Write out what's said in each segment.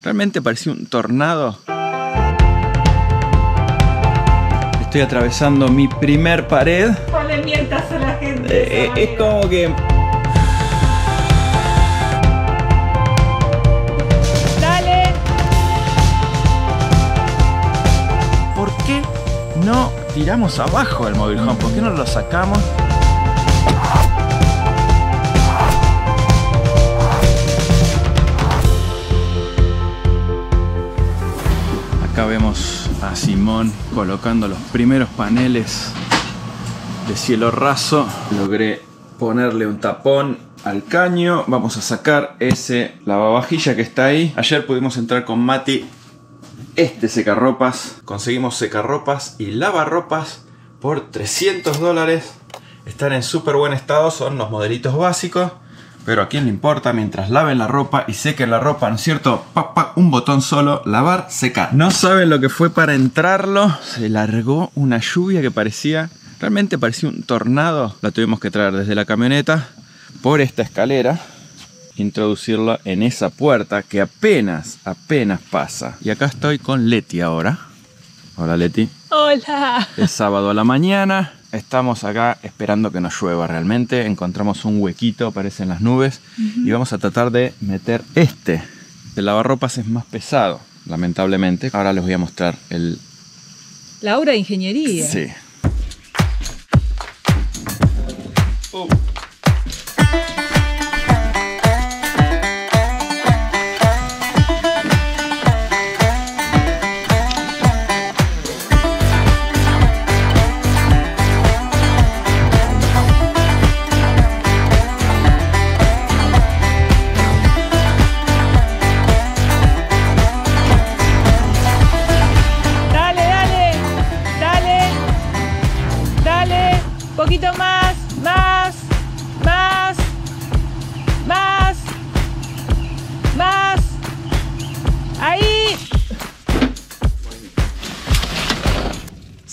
Realmente parecía un tornado. Estoy atravesando mi primer pared. No le mientas a la gente. Eh, eh, es como que Dale. ¿Por qué no tiramos abajo el móvil home? ¿Por qué no lo sacamos? Acá vemos a Simón colocando los primeros paneles de cielo raso. Logré ponerle un tapón al caño. Vamos a sacar ese lavavajilla que está ahí. Ayer pudimos entrar con Mati este secarropas. Conseguimos secarropas y lavarropas por 300 dólares. Están en súper buen estado, son los modelitos básicos. Pero a quién le importa mientras laven la ropa y sequen la ropa, ¿no es cierto? Pa, pa, un botón solo, lavar, secar. No saben lo que fue para entrarlo. Se largó una lluvia que parecía, realmente parecía un tornado. La tuvimos que traer desde la camioneta por esta escalera introducirla en esa puerta que apenas, apenas pasa. Y acá estoy con Leti ahora. Hola Leti. Hola. Es sábado a la mañana. Estamos acá esperando que nos llueva realmente. Encontramos un huequito, aparecen las nubes. Y vamos a tratar de meter este. El lavarropas es más pesado, lamentablemente. Ahora les voy a mostrar el... La obra de ingeniería. Sí.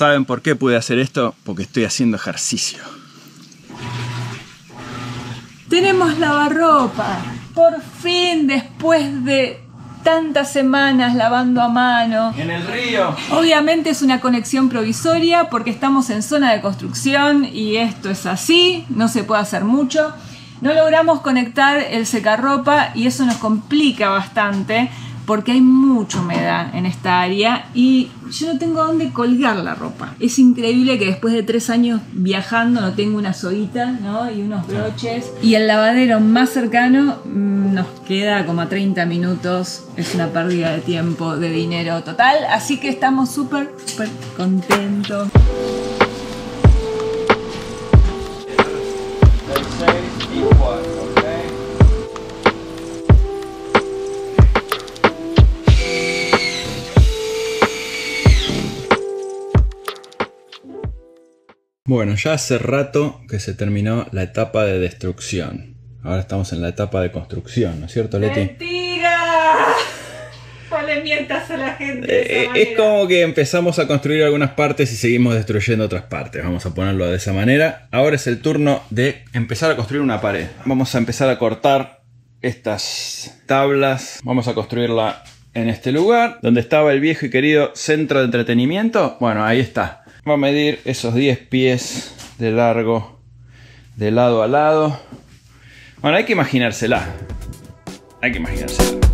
¿Saben por qué pude hacer esto? Porque estoy haciendo ejercicio. Tenemos lavarropa. Por fin, después de tantas semanas lavando a mano. En el río. Obviamente es una conexión provisoria porque estamos en zona de construcción y esto es así, no se puede hacer mucho. No logramos conectar el secarropa y eso nos complica bastante porque hay mucha humedad en esta área y yo no tengo dónde colgar la ropa. Es increíble que después de tres años viajando no tengo una soguita ¿no? y unos broches. Y el lavadero más cercano mm, nos queda como a 30 minutos. Es una pérdida de tiempo, de dinero total. Así que estamos súper, súper contentos. Bueno, ya hace rato que se terminó la etapa de destrucción. Ahora estamos en la etapa de construcción, ¿no es cierto, Leti? ¡Mentira! No le mientas a la gente. de esa Eh, es como que empezamos a construir algunas partes y seguimos destruyendo otras partes. Vamos a ponerlo de esa manera. Ahora es el turno de empezar a construir una pared. Vamos a empezar a cortar estas tablas. Vamos a construirla en este lugar, donde estaba el viejo y querido centro de entretenimiento. Bueno, ahí está. Va a medir esos 10 pies de largo de lado a lado. Bueno, hay que imaginársela. Hay que imaginársela.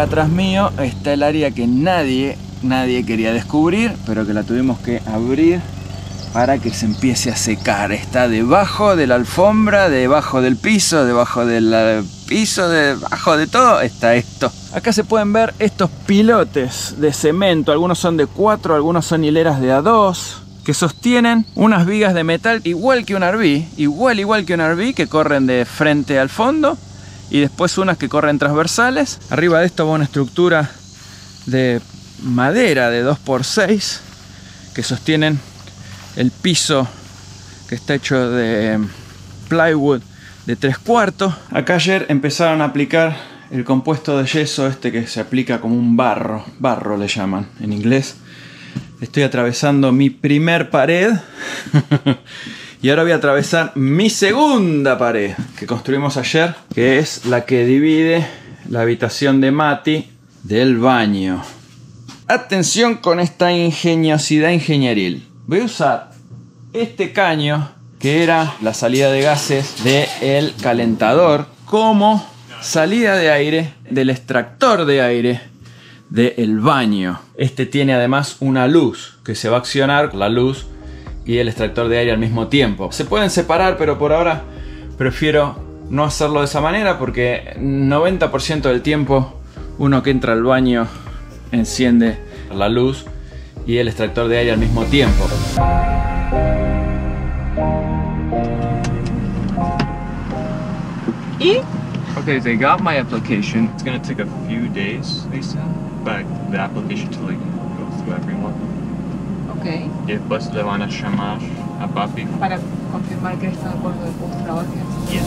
Atrás mío está el área que nadie, nadie quería descubrir, pero que la tuvimos que abrir para que se empiece a secar. Está debajo de la alfombra, debajo del piso, debajo del piso, debajo de todo está esto. Acá se pueden ver estos pilotes de cemento. Algunos son de 4, algunos son hileras de A2 que sostienen unas vigas de metal igual que un RV, igual igual que un RV que corren de frente al fondo y después unas que corren transversales. Arriba de esto va una estructura de madera de 2x6 que sostienen el piso que está hecho de plywood de 3 cuartos. Acá ayer empezaron a aplicar el compuesto de yeso este que se aplica como un barro, barro le llaman en inglés. Estoy atravesando mi primer pared y ahora voy a atravesar mi segunda pared que construimos ayer, que es la que divide la habitación de Mati del baño. Atención con esta ingeniosidad ingenieril. Voy a usar este caño que era la salida de gases del calentador como salida de aire del extractor de aire del baño. Este tiene además una luz que se va a accionar la luz y el extractor de aire al mismo tiempo. Se pueden separar, pero por ahora prefiero no hacerlo de esa manera porque 90% del tiempo uno que entra al baño enciende la luz y el extractor de aire al mismo tiempo. ¿Y? Okay, they got my application. It's gonna take a few days, they said, but the application to like go through everyone. Y después le van a llamar a papi. Para confirmar que está de acuerdo de que vos trabajes. Yes.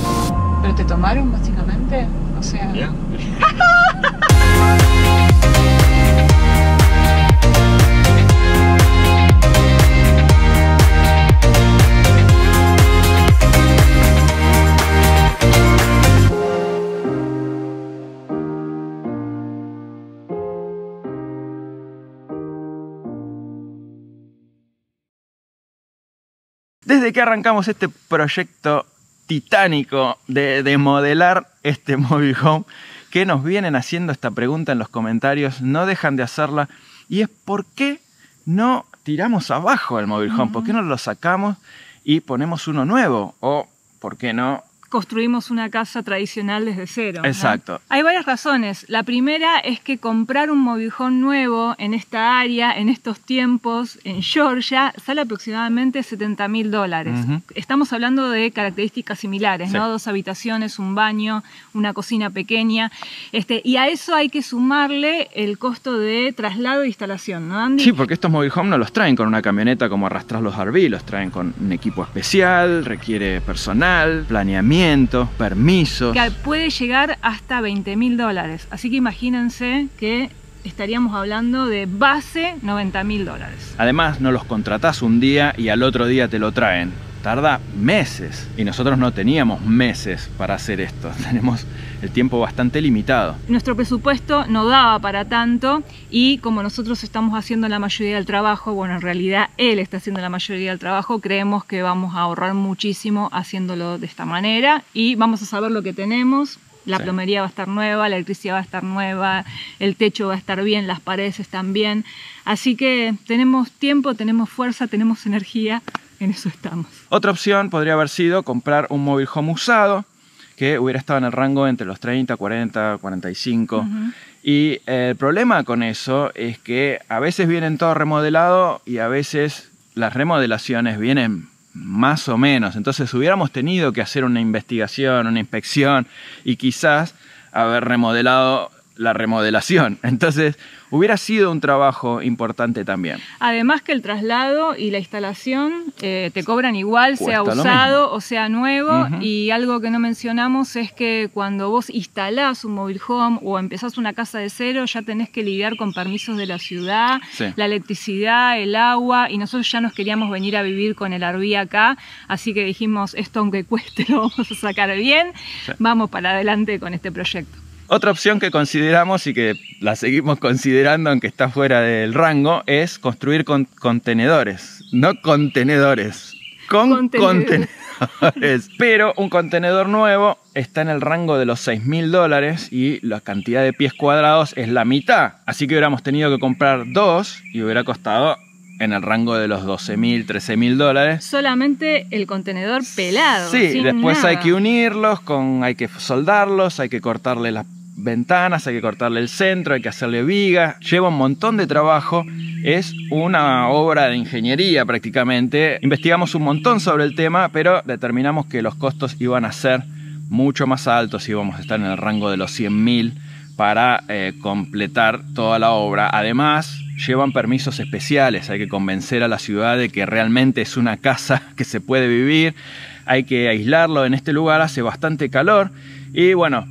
¿Pero te tomaron básicamente? O sea... Yeah. Desde que arrancamos este proyecto titánico de, de modelar este mobile home, que nos vienen haciendo esta pregunta en los comentarios, no dejan de hacerla, y es ¿por qué no tiramos abajo el mobile home? ¿Por qué no lo sacamos y ponemos uno nuevo? O ¿por qué no construimos una casa tradicional desde cero. ¿no? Exacto. Hay varias razones. La primera es que comprar un mobilhome nuevo en esta área, en estos tiempos, en Georgia, sale aproximadamente 70 mil dólares. Estamos hablando de características similares, Sí. ¿no? Dos habitaciones, un baño, una cocina pequeña. Este, y a eso hay que sumarle el costo de traslado e instalación, ¿no, Andy? Sí, porque estos mobile home no los traen con una camioneta como arrastrar los RV, los traen con un equipo especial, requiere personal, planeamiento, permisos. que puede llegar hasta 20 mil dólares. Así que imagínense que estaríamos hablando de base 90 mil dólares. Además, no los contratás un día y al otro día te lo traen. Tarda meses. Y nosotros no teníamos meses para hacer esto. Tenemos el tiempo bastante limitado. Nuestro presupuesto no daba para tanto y como nosotros estamos haciendo la mayoría del trabajo, bueno, en realidad él está haciendo la mayoría del trabajo, creemos que vamos a ahorrar muchísimo haciéndolo de esta manera y vamos a saber lo que tenemos. La Sí. plomería va a estar nueva, la electricidad va a estar nueva, el techo va a estar bien, las paredes están bien. Así que tenemos tiempo, tenemos fuerza, tenemos energía, en eso estamos. Otra opción podría haber sido comprar un mobile home usado que hubiera estado en el rango entre los 30, 40, 45. Ujú. Y eh, el problema con eso es que a veces vienen todo remodelado y a veces las remodelaciones vienen más o menos. Entonces hubiéramos tenido que hacer una investigación, una inspección y quizás haber remodelado la remodelación. Entonces hubiera sido un trabajo importante también. Además que el traslado y la instalación eh, te cobran igual, sea Cuesta usado o sea nuevo. Y algo que no mencionamos es que cuando vos instalás un mobile home o empezás una casa de cero, ya tenés que lidiar con permisos de la ciudad, Sí. la electricidad, el agua. Y nosotros ya nos queríamos venir a vivir con el RV acá. Así que dijimos, esto aunque cueste, lo vamos a sacar bien. Sí. Vamos para adelante con este proyecto. Otra opción que consideramos y que la seguimos considerando aunque está fuera del rango es construir con contenedores, no contenedores, con Contenedores. contenedores. Pero un contenedor nuevo está en el rango de los 6 mil dólares y la cantidad de pies cuadrados es la mitad. Así que hubiéramos tenido que comprar dos y hubiera costado en el rango de los 12 mil, 13 mil dólares. Solamente el contenedor pelado. Sí, sin después nada. hay que unirlos, con, hay que soldarlos, hay que cortarle las ventanas, hay que cortarle el centro, hay que hacerle viga. Lleva un montón de trabajo. Es una obra de ingeniería prácticamente. Investigamos un montón sobre el tema, pero determinamos que los costos iban a ser mucho más altos, íbamos a estar en el rango de los 100 mil para eh, completar toda la obra. Además, llevan permisos especiales, hay que convencer a la ciudad de que realmente es una casa que se puede vivir, hay que aislarlo en este lugar, hace bastante calor y bueno,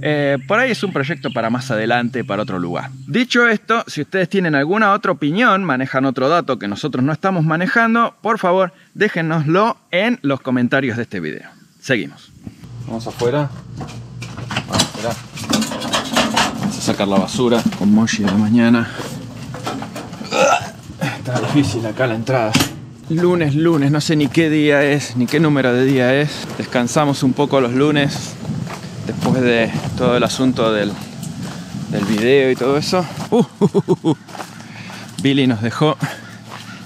eh, por ahí es un proyecto para más adelante, para otro lugar. Dicho esto, si ustedes tienen alguna otra opinión, manejan otro dato que nosotros no estamos manejando, por favor déjenoslo en los comentarios de este video. Seguimos. Vamos afuera. Vamos afuera. Vamos a sacar la basura con Moshi de la mañana. Está difícil acá la entrada. Lunes, lunes, no sé ni qué día es, ni qué número de día es. Descansamos un poco los lunes de todo el asunto del, del video y todo eso. Uh. Billy nos dejó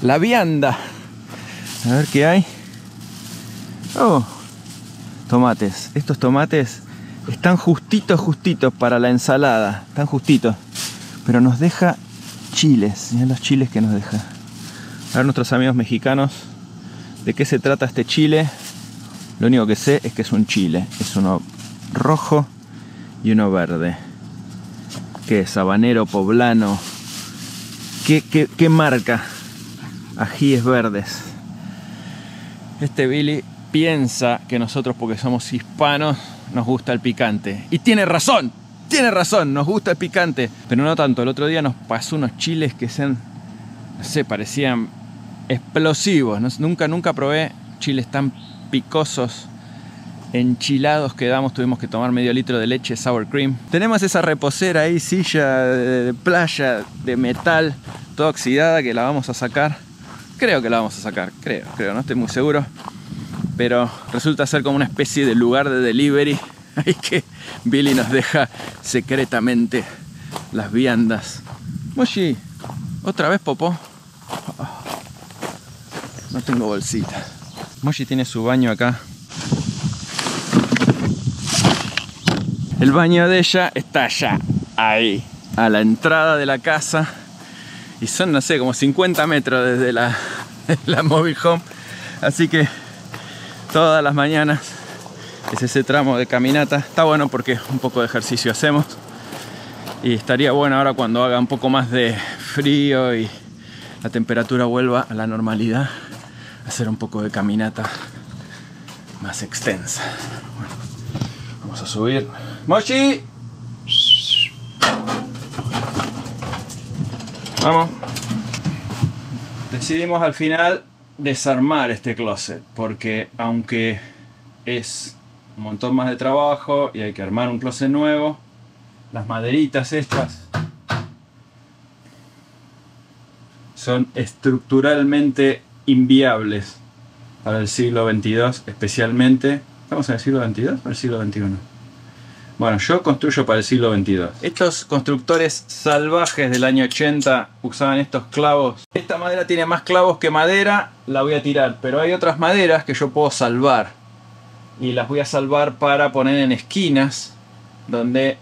la vianda. A ver qué hay. Oh, tomates. Estos tomates están justitos, justitos para la ensalada. Están justitos. Pero nos deja chiles. Mirá los chiles que nos deja. A ver nuestros amigos mexicanos de qué se trata este chile. Lo único que sé es que es un chile. Es uno rojo y uno verde. ¿Qué es? Habanero, poblano. ¿Qué, qué, qué marca? Ajíes verdes. Este Billy piensa que nosotros porque somos hispanos nos gusta el picante. Y tiene razón, tiene razón, nos gusta el picante. Pero no tanto, el otro día nos pasó unos chiles que sé, parecían explosivos. Nunca, nunca probé chiles tan picosos, enchilados que damos. Tuvimos que tomar medio litro de leche sour cream. Tenemos esa reposera ahí, silla de, playa, de metal, toda oxidada que la vamos a sacar. Creo que la vamos a sacar, creo, creo, no estoy muy seguro. Pero resulta ser como una especie de lugar de delivery. Ahí que Billy nos deja secretamente las viandas. Moshi, otra vez popó. No tengo bolsita. Moshi tiene su baño acá. El baño de ella está allá, ahí, a la entrada de la casa. Y son, no sé, como 50 metros desde la, la mobile home. Así que todas las mañanas es ese tramo de caminata. Está bueno porque un poco de ejercicio hacemos. Y estaría bueno ahora cuando haga un poco más de frío y la temperatura vuelva a la normalidad, hacer un poco de caminata más extensa. Bueno, vamos a subir. ¡Mochi! Vamos. Decidimos al final desarmar este closet porque aunque es un montón más de trabajo y hay que armar un closet nuevo, las maderitas estas son estructuralmente inviables para el siglo XXII, especialmente. ¿Estamos en el siglo XXII o el siglo XXI? Bueno, yo construyo para el siglo XXII. Estos constructores salvajes del año 80 usaban estos clavos. Esta madera tiene más clavos que madera, la voy a tirar, pero hay otras maderas que yo puedo salvar. Y las voy a salvar para poner en esquinas donde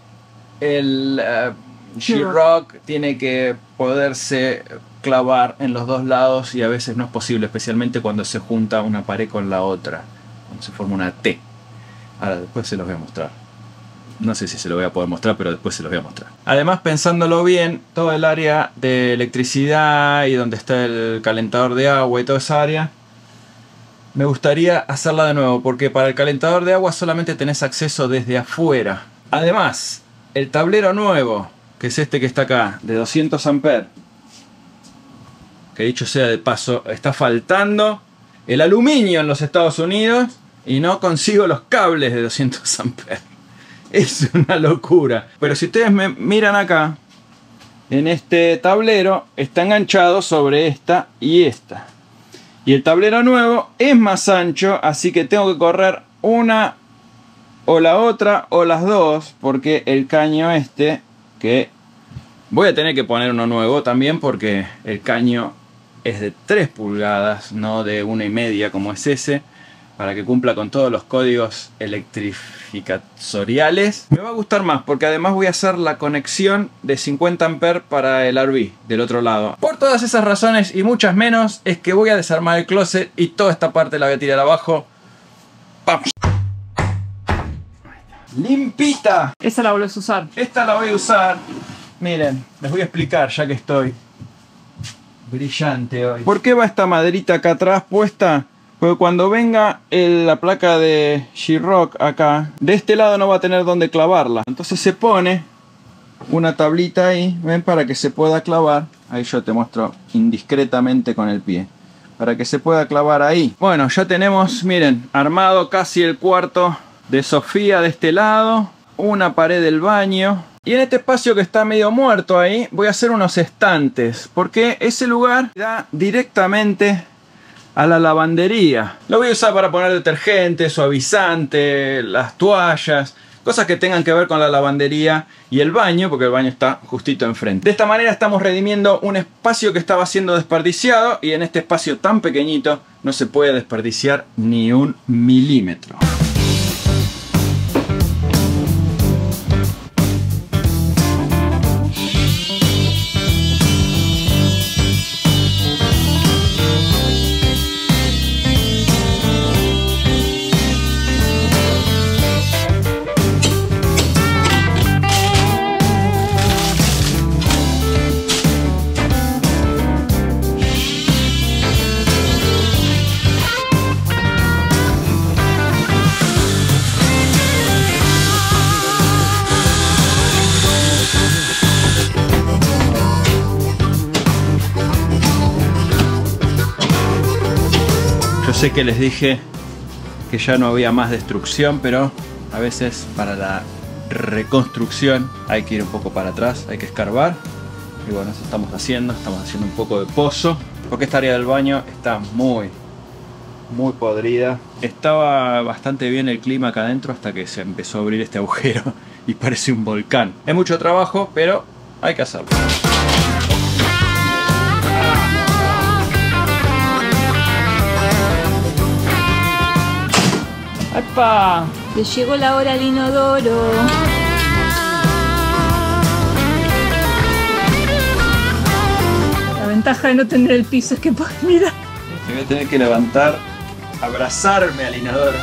el eh, sheetrock tiene que poderse clavar en los dos lados y a veces no es posible, especialmente cuando se junta una pared con la otra, cuando se forma una T. Ahora después se los voy a mostrar. No sé si se lo voy a poder mostrar, pero después se los voy a mostrar. Además, pensándolo bien, todo el área de electricidad y donde está el calentador de agua y toda esa área, me gustaría hacerla de nuevo, porque para el calentador de agua solamente tenés acceso desde afuera. Además, el tablero nuevo, que es este que está acá, de 200 amperes, que dicho sea de paso, está faltando el aluminio en los Estados Unidos y no consigo los cables de 200 amperes. Es una locura. Pero si ustedes me miran acá, en este tablero está enganchado sobre esta y esta. Y el tablero nuevo es más ancho, así que tengo que correr una o la otra o las dos, porque el caño este, que voy a tener que poner uno nuevo también, porque el caño es de 3 pulgadas, no de una y media como es ese, para que cumpla con todos los códigos electrificatoriales. Me va a gustar más porque además voy a hacer la conexión de 50 A para el RV del otro lado. Por todas esas razones y muchas menos es que voy a desarmar el closet y toda esta parte la voy a tirar abajo. ¡Vamos! ¡Limpita! Esa la volvés a usar. Esta la voy a usar. Miren, les voy a explicar ya que estoy brillante hoy. ¿Por qué va esta maderita acá atrás puesta? Porque cuando venga el- la placa de She-Rock acá, de este lado no va a tener dónde clavarla. Entonces se pone una tablita ahí, ven, para que se pueda clavar. Ahí yo te muestro indiscretamente con el pie. Para que se pueda clavar ahí. Bueno, ya tenemos, miren, armado casi el cuarto de Sofía de este lado. Una pared del baño. Y en este espacio que está medio muerto ahí, voy a hacer unos estantes. Porque ese lugar da directamente a la lavandería. Lo voy a usar para poner detergente, suavizante, las toallas, cosas que tengan que ver con la lavandería y el baño, porque el baño está justito enfrente. De esta manera estamos redimiendo un espacio que estaba siendo desperdiciado y en este espacio tan pequeñito no se puede desperdiciar ni un milímetro. Sé que les dije que ya no había más destrucción, pero a veces para la reconstrucción hay que ir un poco para atrás, hay que escarbar. Y bueno, eso estamos haciendo, estamos haciendo un poco de pozo, porque esta área del baño está muy, muy podrida. Estaba bastante bien el clima acá adentro hasta que se empezó a abrir este agujero y parece un volcán. Es mucho trabajo, pero hay que hacerlo. ¡Epa! Te llegó la hora al inodoro. La ventaja de no tener el piso es que puedes mirar. Me voy a tener que levantar, abrazarme al inodoro.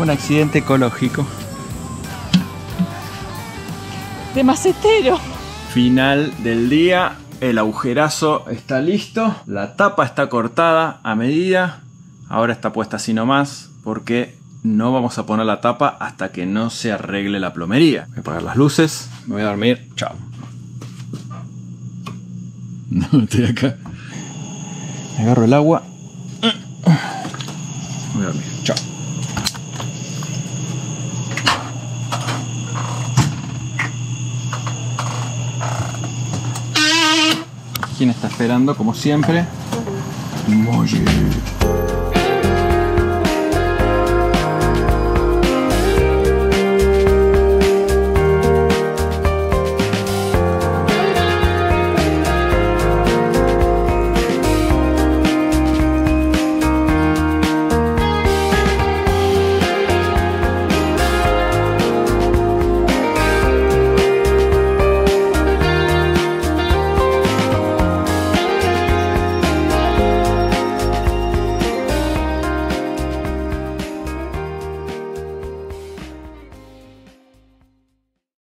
Un accidente ecológico. De macetero. Final del día. El agujerazo está listo. La tapa está cortada a medida. Ahora está puesta así nomás. Porque no vamos a poner la tapa hasta que no se arregle la plomería. Voy a apagar las luces. Me voy a dormir. Chao. No, estoy acá. Agarro el agua. Me voy a dormir. ¿Quién está esperando? Como siempre.